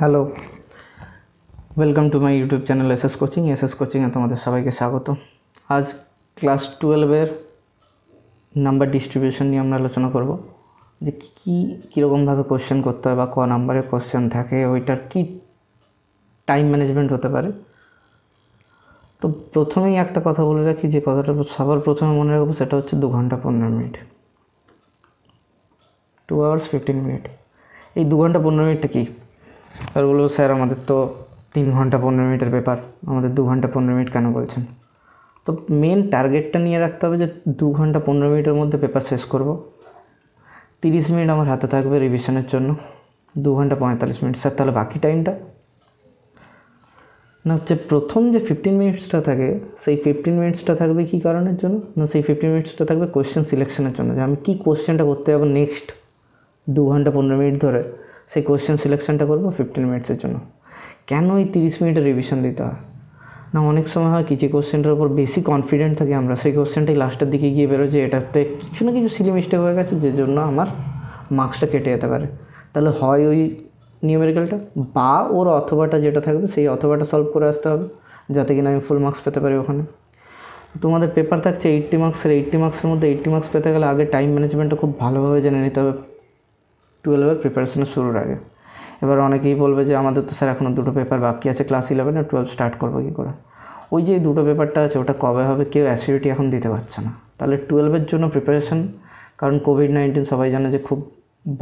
Hello welcome to my YouTube channel S S coaching S S কোচিংয়ে তোমাদের সবাইকে স্বাগত। আজ ক্লাস টুয়েলভের নাম্বার ডিস্ট্রিবিউশন নিয়ে আমরা আলোচনা করব, যে কী কী কীরকমভাবে কোশ্চেন করতে হয় বা ক নাম্বারের কোশ্চেন থাকে, ওইটার কী টাইম ম্যানেজমেন্ট হতে পারে। তো প্রথমেই একটা কথা বলে রাখি, যে কথাটা সবার প্রথমে মনে রাখব, সেটা হচ্ছে দু ঘণ্টা পনেরো minute. Two hours fifteen minute এই দু ঘণ্টা পনেরো মিনিটটা কী? আর বলব, স্যার, আমাদের তো তিন ঘণ্টা পনেরো মিনিটের পেপার আমাদের দু ঘণ্টা পনেরো মিনিট কেন বলছেন? তো মেন টার্গেটটা নিয়ে রাখতে হবে যে দু ঘণ্টা পনেরো মিনিটের মধ্যে পেপার শেষ করব। তিরিশ মিনিট আমার হাতে থাকবে রিভিশনের জন্য। দু ঘণ্টা পঁয়তাল্লিশ মিনিট। স্যার, তাহলে বাকি টাইমটা না, হচ্ছে প্রথম যে ফিফটিন মিনিটসটা থাকে, সেই ফিফটিন মিনিটসটা থাকবে কী কারণের জন্য? না, সেই ফিফটিন মিনিটসটা থাকবে কোয়েশ্চেন সিলেকশনের জন্য, যে আমি কী কোয়েশ্চেনটা করতে যাব নেক্সট দু ঘণ্টা পনেরো মিনিট ধরে। সেই কোয়েশ্চেন সিলেকশনটা করব ফিফটিন মিনিটসের জন্য। কেন এই তিরিশ মিনিটের রিভিশন দিতে হয়? না, অনেক সময় হয় কি, যে কোশ্চেনটার উপর বেশি কনফিডেন্ট থাকি আমরা, সেই কোশ্চেনটাই লাস্টের দিকে গিয়ে বেরো যে এটাতে কিছু না কিছু সিলি মিস্টেক হয়ে গেছে, যে জন্য আমার মার্কসটা কেটে যেতে পারে। তাহলে হয় ওই নিউমেরিক্যালটা বা ওর অথবাটা যেটা থাকবে, সেই অথবাটা সলভ করে আসতে হবে, যাতে কিনা আমি ফুল মার্কস পেতে পারি ওখানে। তোমাদের পেপার থাকছে এইট্টি মার্কসের এইট্টি মার্কসের মধ্যে এইট্টি মার্কস পেতে গেলে আগে টাইম ম্যানেজমেন্টটা খুব ভালোভাবে জেনে নিতে হবে। টুয়েলভের প্রিপারেশনের শুরুর আগে। এবার অনেকেই বলবে যে, আমাদের তো স্যার এখনও দুটো পেপার বাকি আছে ক্লাস ইলেভেন টুয়েলভ স্টার্ট করব কী করে? ওই যে দুটো পেপারটা আছে, ওটা কবে হবে কেউ অ্যাসিডিটি এখন দিতে পারছে না। তাহলে টুয়েলভের জন্য প্রিপারেশন কারণ কোভিড নাইন্টিন সবাই জানে যে খুব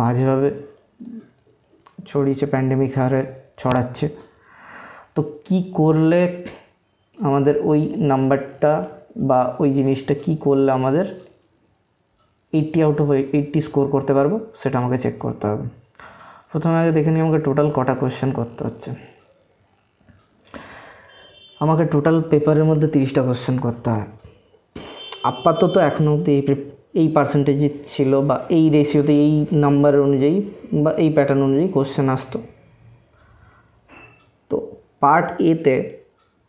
বাজেভাবে ছড়িয়েছে প্যান্ডেমিক হারে ছড়াচ্ছে। তো কি করলে আমাদের ওই নাম্বারটা বা ওই জিনিসটা কি করলে আমাদের eighty out of eighty score করতে পারব, সেটা আমাকে চেক করতে হবে। প্রথমে আগে দেখে নিই আমাকে টোটাল কটা কোয়েশ্চেন করতে হচ্ছে। আমাকে টোটাল পেপারের মধ্যে তিরিশটা কোয়েশ্চেন করতে হয়। আপাতত এখনও অবধি এই এই পার্সেন্টেজই ছিল বা এই রেশিওতে এই নাম্বার অনুযায়ী বা এই প্যাটার্ন অনুযায়ী কোশ্চেন আসতো। তো পার্ট এতে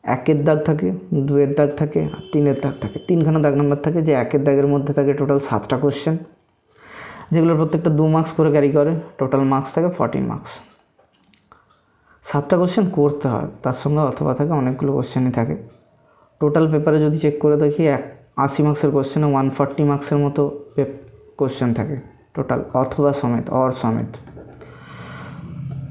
একের দাগ থাকে, দুয়ের দাগ থাকে আর তিনের দাগ থাকে, তিনখানা দাগ নাম্বার থাকে, যে একের দাগের মধ্যে থাকে টোটাল সাতটা কোশ্চেন যেগুলোর প্রত্যেকটা দু মার্কস করে ক্যারি করে টোটাল মার্কস থাকে ফর্টিন মার্কস সাতটা কোশ্চেন করতে হয়, তার সঙ্গে অথবা থাকে অনেকগুলো কোশ্চেনই থাকে। টোটাল পেপারে যদি চেক করে দেখি, এক আশি মার্কসের কোশ্চেনে ওয়ান ফর্টি মার্কসের মতো কোশ্চেন থাকে টোটাল অথবা সমেত অর সমেত।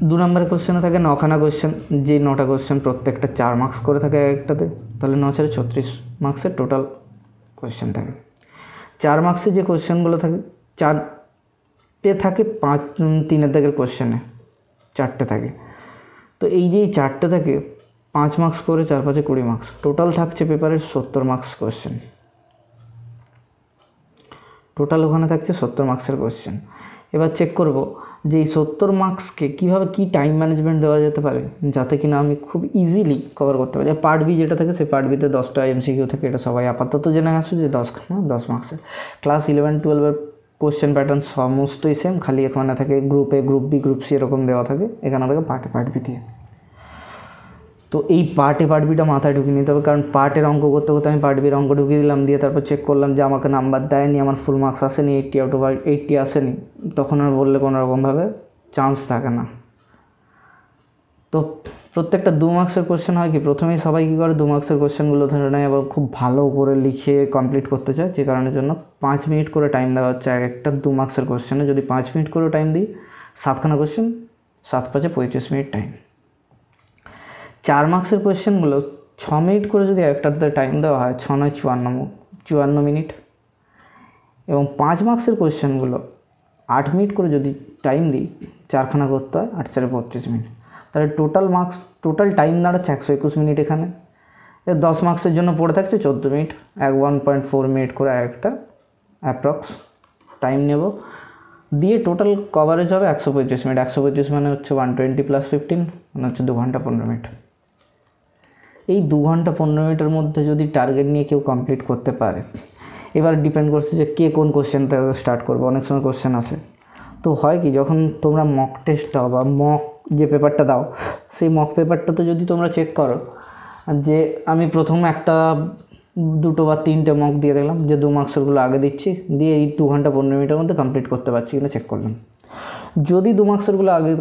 দু নম্বরের কোশ্চেনে থাকে নখানা কোশ্চেন যে নটা কোশ্চেন প্রত্যেকটা চার মার্কস করে থাকে একটাতে, তাহলে ন চারে ছত্রিশ মার্কসের টোটাল কোশ্চেন থাকে। চার মার্কসের যে কোশ্চেনগুলো থাকে চারটে থাকে পাঁচ তিনের দাগের কোশ্চেনে চারটে থাকে। তো এই যে চারটে থাকে, পাঁচ মার্কস করে চার পাঁচে কুড়ি মার্কস টোটাল থাকছে পেপারের সত্তর মার্কস কোশ্চেন টোটাল ওখানে থাকছে সত্তর মার্কসের কোশ্চেন এবার চেক করব যে সত্তর মার্কসকে কীভাবে কি টাইম ম্যানেজমেন্ট দেওয়া যেতে পারে, যাতে কিনা আমি খুব ইজিলি কভার করতে পারি। পার্ট বি যেটা থাকে, সেই পার্ট বিতে দশটা এমসিকিউ থাকে, এটা সবাই আপাতত জেনে আসো যে দশ দশ মার্কসের ক্লাস ইলেভেন টুয়েলভের কোশ্চেন প্যাটার্ন সমস্তই সেম খালি এখানে থাকে গ্রুপে গ্রুপ বি গ্রুপ সি এরকম দেওয়া থাকে। এখানে থাকে পার্ট পার্ট বি দিয়ে। তো এই পার্টে পার্ট বিটা মাথায় ঢুকিয়ে নিতে হবে। কারণ পার্টের অঙ্ক করতে করতে আমি পার্ট বির অঙ্ক ঢুকিয়ে দিলাম, দিয়ে তারপর চেক করলাম যে আমাকে নাম্বার দেয়নি, আমার ফুল মার্কস আসেনি এইটটি আউট অফ এইটটি আসেনি। তখন আর বললে কোনো রকমভাবে চান্স থাকে না। তো প্রত্যেকটা দু মার্কসের কোশ্চেন হয় কি? প্রথমেই সবাই কী করে? দু মার্কসের কোশ্চেনগুলো ধরে নেয় এবার খুব ভালো করে লিখে কমপ্লিট করতে চায়, যে কারণের জন্য পাঁচ মিনিট করে টাইম দেওয়া হচ্ছে এক একটা দু মার্কসের কোশ্চেনে যদি পাঁচ মিনিট করে টাইম দিই, সাতখানা কোশ্চেন সাত পাঁচে পঁয়ত্রিশ মিনিট টাইম চার মার্কসের কোয়েশ্চেনগুলো ছ মিনিট করে যদি একটাতে টাইম দেওয়া হয়, ছ নয়, চুয়ান্ন চুয়ান্ন মিনিট এবং পাঁচ মার্কসের কোয়েশ্চেনগুলো আট মিনিট করে যদি টাইম দিই, চারখানা করতে হয়, আট চারে বত্রিশ মিনিট তাহলে টোটাল মার্কস টোটাল টাইম দাঁড়াচ্ছে একশো একুশ মিনিট এখানে। এর দশ মার্কসের জন্য পড়ে থাকছে চোদ্দ মিনিট এক ওয়ান পয়েন্ট ফোর মিনিট করে একটা অ্যাপ্রক্স টাইম নেব। দিয়ে টোটাল কভারেজ হবে একশো পঁয়ত্রিশ মিনিট একশো পঁয়ত্রিশ মানে হচ্ছে ওয়ান টোয়েন্টি প্লাস ফিফটিন মানে হচ্ছে দু ঘণ্টা পনেরো মিনিট এই দু ঘণ্টা পনেরো মিনিটের মধ্যে যদি টার্গেট নিয়ে কেউ কমপ্লিট করতে পারে। এবার ডিপেন্ড করছে যে কে কোন কোশ্চেনটা স্টার্ট করবে, অনেক সময় কোশ্চেন আসে। তো হয় কি, যখন তোমরা মক টেস্ট দাও বা মক যে পেপারটা দাও, সেই মক পেপারটাতে যদি তোমরা চেক করো, যে আমি প্রথম একটা দুটো বা তিনটে মক দিয়ে দেখলাম, যে দু মার্কসেরগুলো আগে দিচ্ছি, দিয়ে এই দু ঘণ্টা পনেরো মিনিটের মধ্যে কমপ্লিট করতে পারছি কিনা চেক করলাম। যদি দু মার্কসেরগুলো আগে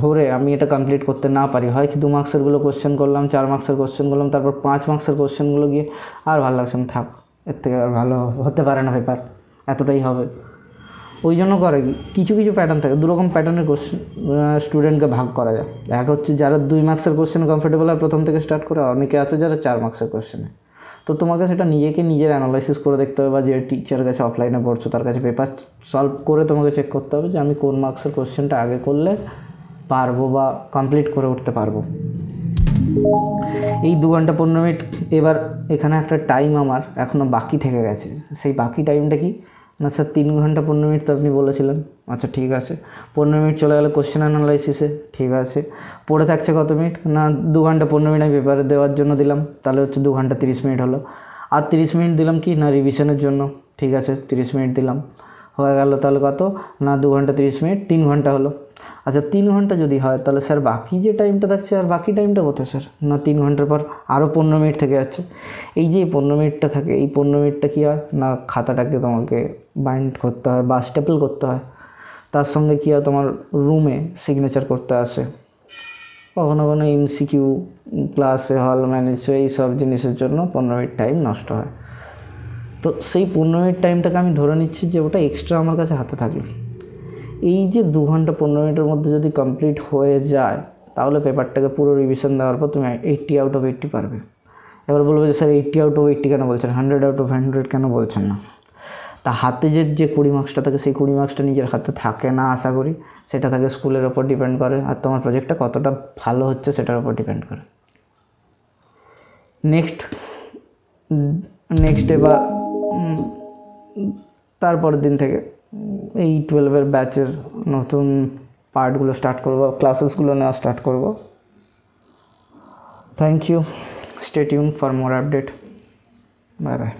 ধরে আমি এটা কমপ্লিট করতে না পারি হয় কি দু মার্কসেরগুলো কোশ্চেন করলাম, চার মার্কসের কোশ্চেন করলাম, তারপর পাঁচ মার্কসের কোশ্চেনগুলো গিয়ে আর ভালো লাগছে না, থাক, এর থেকে আর ভালো হতে পারে না পেপার এতটাই হবে। ওই জন্য করে কিছু কিছু প্যাটার্ন থাকে দুরকম প্যাটার্নের কোশ্চেন স্টুডেন্টকে ভাগ করা যায়। এক হচ্ছে যারা দুই মার্কসের কোশ্চেন কমফোর্টেবল হয় প্রথম থেকে স্টার্ট করে, অনেকে আছে যারা চার মার্কসের কোশ্চেনে তো তোমাকে সেটা নিজেকে নিজের অ্যানালাইসিস করে দেখতে হবে বা যে টিচার কাছে অফলাইনে পড়ছো, তার কাছে পেপার সলভ করে তোমাকে চেক করতে হবে যে আমি কোন মার্কসের কোশ্চেনটা আগে করলে পারব বা কমপ্লিট করে উঠতে পারব। এই দু ঘণ্টা পনেরো মিনিট, এবার এখানে একটা টাইম আমার এখনও বাকি থেকে গেছে। সেই বাকি টাইমটা কি? না স্যার, তিন ঘণ্টা পনেরো মিনিট তো আপনি বলেছিলেন। আচ্ছা ঠিক আছে। পনেরো মিনিট চলে গেলে কোশ্চেন অ্যানালাইসিসে ঠিক আছে। পড়ে থাকছে কত মিনিট? না, দু ঘণ্টা পনেরো মিনিট আমি পেপারে দেওয়ার জন্য দিলাম। তাহলে হচ্ছে দু ঘণ্টা তিরিশ মিনিট হলো। আর তিরিশ মিনিট দিলাম কি? না রিভিশনের জন্য। ঠিক আছে, তিরিশ মিনিট দিলাম। হয়ে গেল তাহলে কত? না, দু ঘণ্টা তিরিশ মিনিট, তিন ঘণ্টা হলো। আচ্ছা তিন ঘণ্টা যদি হয়, তাহলে স্যার বাকি যে টাইমটা থাকছে আর বাকি টাইমটা কোথায় স্যার? না তিন ঘণ্টার পর আরও পনেরো মিনিট থেকে যাচ্ছে? এই যে পনেরো মিনিটটা থাকে, এই পনেরো মিনিটটা কী হয়? না, খাতাটাকে তোমাকে বাইন্ড করতে হয় বা স্টেপল করতে হয়। তার সঙ্গে কী হয়? তোমার রুমে সিগনেচার করতে আসে। কখনো কখনো এমসিকিউ ক্লাসে হল ম্যানেজ এই সব জিনিসের জন্য পনেরো মিনিট টাইম নষ্ট হয়। তো সেই পনেরো মিনিট টাইমটাকে আমি ধরে নিচ্ছি যে ওটা এক্সট্রা আমার কাছে হাতে থাকল। এই যে দু ঘণ্টা পনেরো মিনিটের মধ্যে যদি কমপ্লিট হয়ে যায়, তাহলে পেপারটাকে পুরো রিভিশন দেওয়ার পর তুমি এইট্টি আউট অফ এইট্টি পারবে। এবার বলবে যে sir eighty out of eighty কেন বলছেন? হান্ড্রেড আউট অফ হান্ড্রেড কেন বলছেন না? তা হাতে যে যে কুড়ি মার্কসটা থাকে, সেই কুড়ি মার্কসটা নিজের হাতে থাকে না আশা করি। সেটা থাকে স্কুলের ওপর ডিপেন্ড করে। আর তোমার প্রজেক্টটা কতটা ভালো হচ্ছে সেটার ওপর ডিপেন্ড করে। নেক্সট নেক্সট এবার তারপরের দিন থেকে এই টুয়েলভের ব্যাচের নতুন পার্টগুলো স্টার্ট করব ক্লাসেসগুলো নেওয়া স্টার্ট করব thank you stay tune for more update bye bye